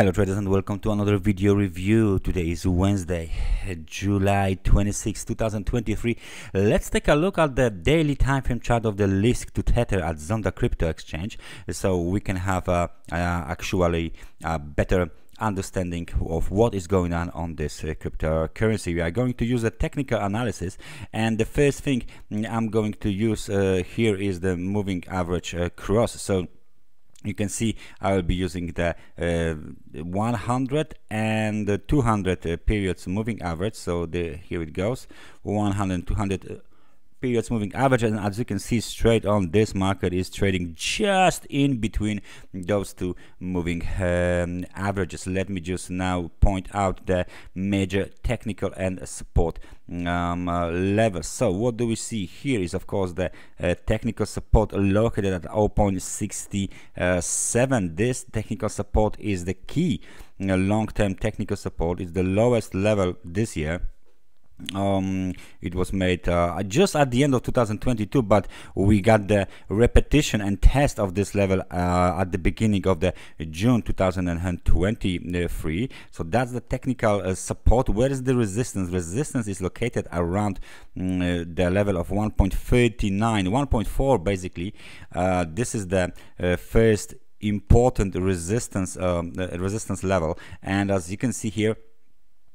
Hello traders and welcome to another video review. Today is Wednesday, July 26, 2023. Let's take a look at the daily time frame chart of the Lisk to Tether at Zonda Crypto Exchange so we can have uh, actually a better understanding of what is going on on this uh, cryptocurrency. We are going to use a technical analysis and the first thing I'm going to use uh, here is the moving average uh, cross. So you can see I will be using the uh, 100 and the 200 uh, periods moving average. So the here it goes. 100 200 periods moving average and as you can see straight on this market is trading just in between those two moving um, averages. Let me just now point out the major technical and support um, uh, levels. So what do we see here is of course the uh, technical support located at 0.67 this technical support is the key uh, long-term technical support is the lowest level this year um, it was made uh, just at the end of 2022 but we got the repetition and test of this level uh, at the beginning of the June 2023 so that's the technical uh, support. Where is the resistance? Resistance is located around mm, the level of 1.39 1.4 basically. Uh, this is the uh, first important resistance um, resistance level. And as you can see here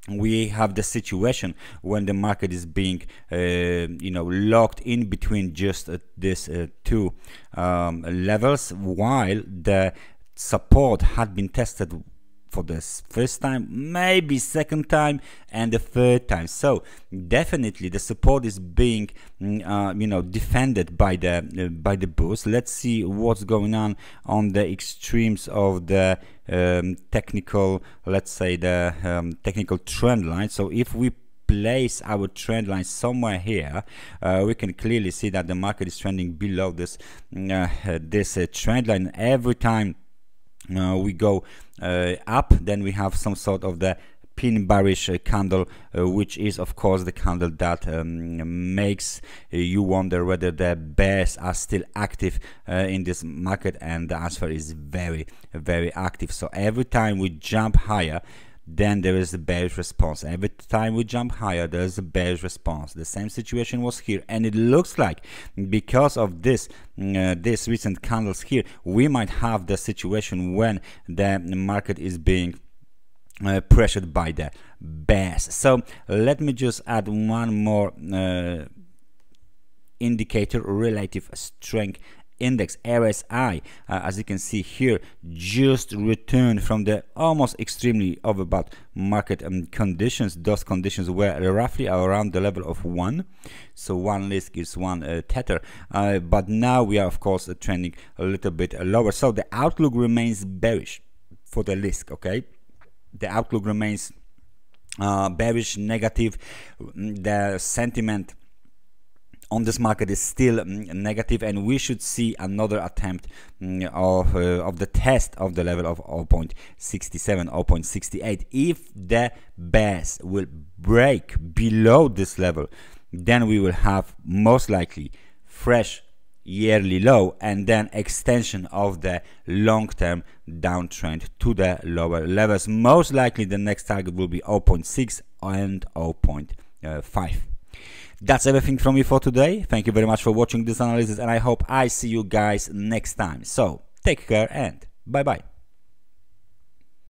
we have the situation when the market is being uh, you know locked in between just uh, this uh, two um, levels while the support had been tested for the first time, maybe second time, and the third time. So definitely the support is being, mm, uh, you know, defended by the uh, by the boost. Let's see what's going on on the extremes of the um, technical, let's say the um, technical trend line. So if we place our trend line somewhere here uh, we can clearly see that the market is trending below this mm, uh, this uh, trend line every time we go uh, up then we have some sort of the pin bearish uh, candle uh, which is of course the candle that um, makes uh, you wonder whether the bears are still active uh, in this market and the answer is very very active. So every time we jump higher then there is a bearish response. Every time we jump higher, there's a bearish response. The same situation was here, and it looks like because of this, mm, uh, this recent candles here, we might have the situation when the market is being uh, pressured by the bears. So let me just add one more uh, indicator, relative strength index RSI uh, as you can see here just returned from the almost extremely overbought market um, conditions those conditions were roughly around the level of one. So one Lisk is one uh, tether. Uh, but now we are of course uh, trending a little bit lower. So the outlook remains bearish for the Lisk okay? The outlook remains uh, bearish negative. The sentiment on this market is still mm, negative and we should see another attempt mm, of, uh, of the test of the level of 0.67 0.68 if the bears will break below this level then we will have most likely fresh yearly low and then extension of the long-term downtrend to the lower levels. Most likely the next target will be 0.6 and 0.5 that's everything from me for today. Thank you very much for watching this analysis and I hope I see you guys next time. So take care and bye bye.